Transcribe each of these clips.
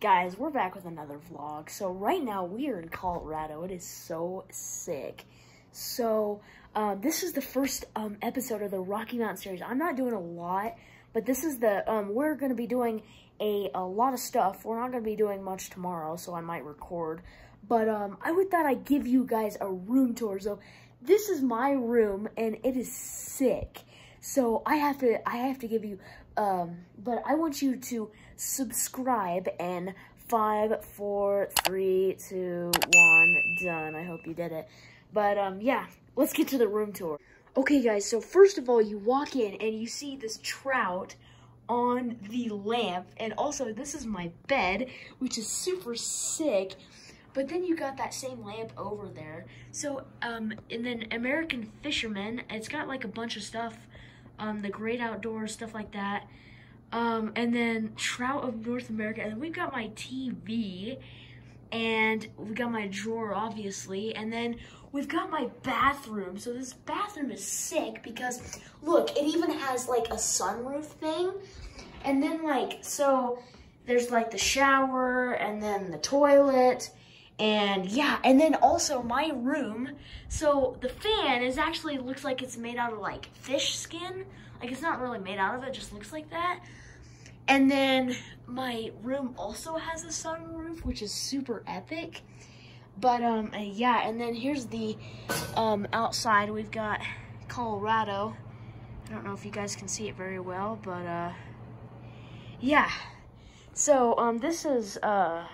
Guys, we're back with another vlog. So right now we are in Colorado. It is so sick. So uh, this is the first um, episode of the Rocky Mountain series. I'm not doing a lot, but this is the, um, we're going to be doing a, a lot of stuff. We're not going to be doing much tomorrow, so I might record. But um, I would thought I'd give you guys a room tour. So this is my room, and it is sick. So I have to, I have to give you, um, but I want you to subscribe and five, four, three, two, one, done. I hope you did it. But um, yeah, let's get to the room tour. Okay, guys. So first of all, you walk in and you see this trout on the lamp, and also this is my bed, which is super sick. But then you got that same lamp over there. So, um, and then American Fisherman, it's got like a bunch of stuff, um, the great outdoors, stuff like that. Um, and then Trout of North America, and then we've got my TV, and we got my drawer, obviously, and then we've got my bathroom. So this bathroom is sick because, look, it even has like a sunroof thing, and then like, so there's like the shower, and then the toilet, and yeah, and then also my room. So the fan is actually looks like it's made out of like fish skin. Like it's not really made out of it, it just looks like that. And then my room also has a sunroof, which is super epic. But um, uh, yeah, and then here's the um, outside. We've got Colorado. I don't know if you guys can see it very well, but uh, yeah. So um, this is uh,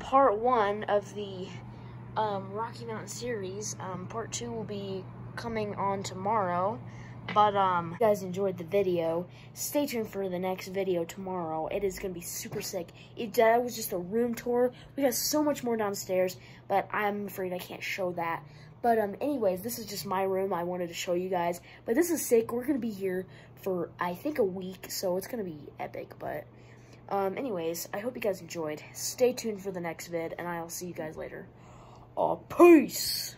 part one of the um, Rocky Mountain series. Um, part two will be coming on tomorrow. But, um, if you guys enjoyed the video, stay tuned for the next video tomorrow. It is going to be super sick. It that was just a room tour. We got so much more downstairs, but I'm afraid I can't show that. But, um, anyways, this is just my room. I wanted to show you guys. But this is sick. We're going to be here for, I think, a week, so it's going to be epic. But, um, anyways, I hope you guys enjoyed. Stay tuned for the next vid, and I'll see you guys later. Uh, peace!